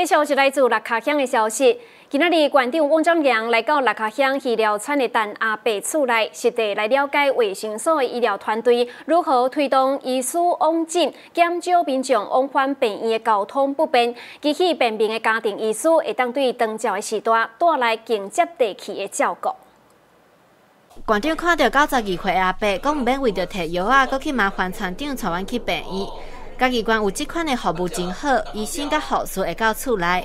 继续是来自六卡乡的消息。今仔日，馆长汪章良来到六卡乡医疗产业蛋阿伯厝内，实地来了解卫生所的医疗团队如何推动医师往诊，减少民众往返病院的交通不便。机器便民的家庭医师会当对长照的时段带来更接地气的照顾。馆长看到九十二岁阿伯，讲唔免为着摕药啊，搁去麻烦村长带阮去病院。家己馆有即款的服务真好，医生甲护士会到厝内。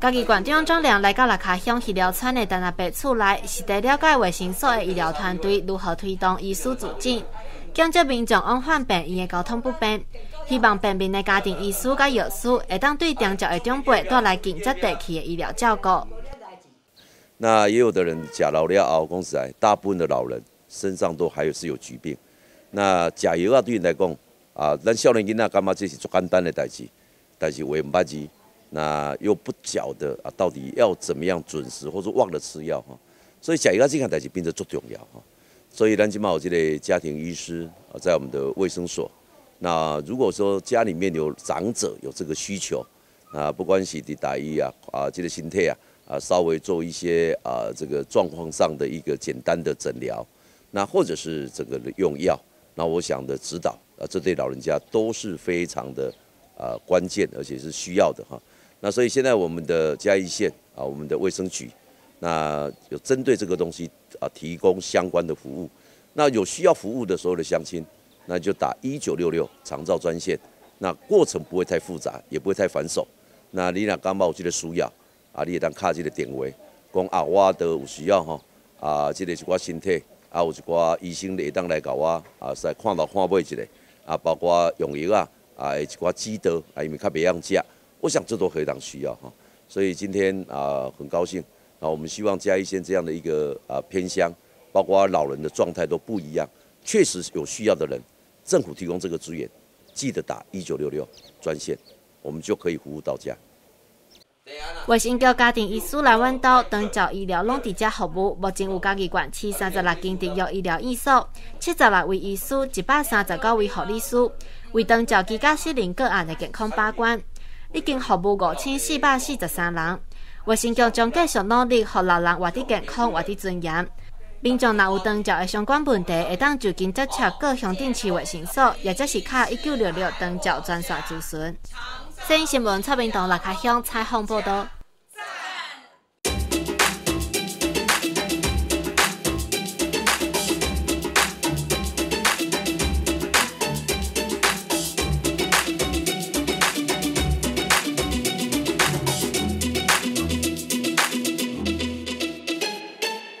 家己馆长张良来到六卡乡医疗村的陈阿伯厝内，是地了解卫生所的医疗团队如何推动医师助诊，减少民众往返病院的交通不便。希望病民的家庭医师甲药师会当对长照的长辈带来更接地气的医疗照顾。那也有的人假老了后，讲实在，大部分的老人身上都还有是有疾病。那假药啊，对你来讲。啊，咱少年囡仔感觉这是做简单的代志，但是为唔捌字，那又不晓得啊，到底要怎么样准时，或者忘了吃药哈，所以假药这项代志变得最重要哈。所以咱今嘛有这个家庭医师啊，在我们的卫生所，那如果说家里面有长者有这个需求啊，不管是的打医啊啊，这个心态啊啊，稍微做一些啊这个状况上的一个简单的诊疗，那或者是这个用药，那我想的指导。啊，这对老人家都是非常的啊关键，而且是需要的哈。那所以现在我们的嘉义县啊，我们的卫生局，那有针对这个东西啊提供相关的服务。那有需要服务的所有的乡亲，那就打一九六六长照专线。那过程不会太复杂，也不会太繁琐。那你若感冒有这个需要啊，你也当卡这个电话，讲啊，我的有需要哈啊，这个是我身体啊，有一挂医生会当来搞我啊，是来看到看尾一个。啊，包括用药啊，啊，一寡指导，啊，因为较别样食，我想这都非常需要哈。所以今天啊，很高兴啊，我们希望嘉义县这样的一个啊偏乡，包括老人的状态都不一样，确实有需要的人，政府提供这个资源，记得打一九六六专线，我们就可以服务到家。卫生局家庭医师来阮岛，当照医疗拢伫遮服务。目前有家己管区三十六间特约医疗院所，七十六位医师，一百三十九位护理师，为当照居家适龄个案的健康把关，已经服务五千四百四十三人。卫生局将继续努力，互老人活得健康、活得尊严。民众若有当照的相关问题，会当就近接洽各乡镇市卫生所，或者是卡一九六六当照专线咨询。新新闻，蔡明东来开乡采访报道。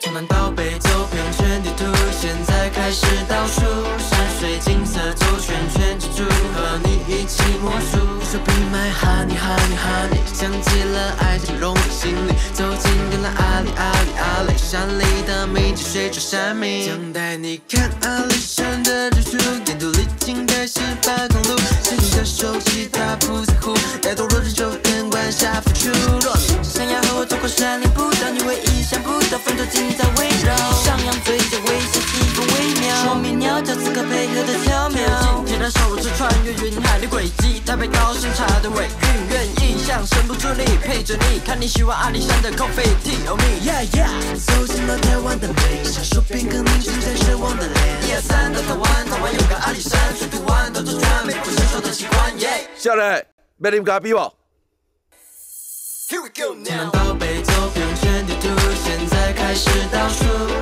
从南到北走遍全地图，现在开始倒数，山水景色走圈圈记住，和你一起魔术。说 Be my honey honey honey，想起了爱情融进心里，走进原来阿里阿里阿里山里的美景水中山明，想带你看阿里山的日出，沿途历经的十八公路，是你的手机他不在乎，带多弱人就跟晚霞付出。若你想要和我走过山林步道，你会意想不到，风头尽在围绕，上扬嘴角微笑几分微妙，说明鸟叫此刻配合的台北高。生茶的尾韵，愿意像神不助力，陪着你看你喜欢阿里山的 coffee tea oh me yeah yeah，走进了台湾的美，享受片刻宁静在奢望的脸。一二三的台湾，台湾有个阿里山，水土湾到处转，美不胜收的习惯。下来，别啉咖啡哦。Here we go now。从南到北走遍全地图，现在开始倒数。